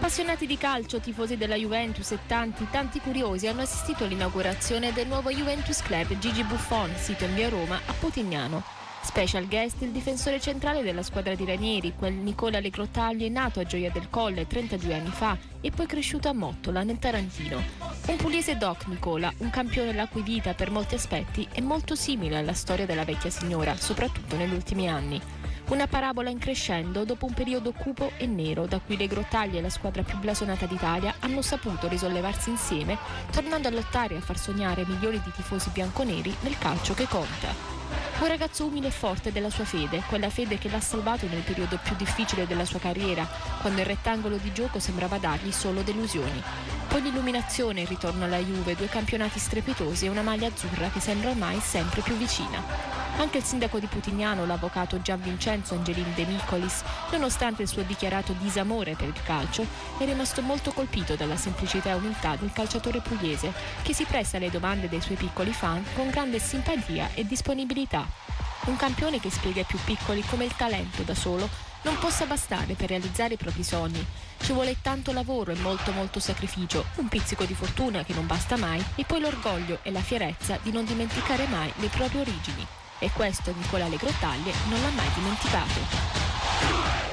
Appassionati di calcio, tifosi della Juventus e tanti, tanti curiosi hanno assistito all'inaugurazione del nuovo Juventus Club Gigi Buffon, sito in via Roma, a Potignano. Special guest il difensore centrale della squadra di Ranieri, quel Nicola Legrottagli, nato a Gioia del Colle 32 anni fa e poi cresciuto a Mottola, nel Tarantino. Un pugliese doc Nicola, un campione la cui vita per molti aspetti è molto simile alla storia della vecchia signora, soprattutto negli ultimi anni. Una parabola in crescendo dopo un periodo cupo e nero da cui le Grottaglie e la squadra più blasonata d'Italia hanno saputo risollevarsi insieme, tornando a lottare e a far sognare milioni di tifosi bianconeri nel calcio che conta. Un ragazzo umile e forte della sua fede, quella fede che l'ha salvato nel periodo più difficile della sua carriera, quando il rettangolo di gioco sembrava dargli solo delusioni. Poi l'illuminazione, il ritorno alla Juve, due campionati strepitosi e una maglia azzurra che sembra ormai sempre più vicina. Anche il sindaco di Putignano, l'avvocato Gian Vincenzo Angelini De Nicolis, nonostante il suo dichiarato disamore per il calcio, è rimasto molto colpito dalla semplicità e umiltà del calciatore pugliese, che si presta alle domande dei suoi piccoli fan con grande simpatia e disponibilità. Un campione che spiega ai più piccoli come il talento da solo non possa bastare per realizzare i propri sogni. Ci vuole tanto lavoro e molto molto sacrificio, un pizzico di fortuna che non basta mai e poi l'orgoglio e la fierezza di non dimenticare mai le proprie origini. E questo Nicola Legrottaglie non l'ha mai dimenticato.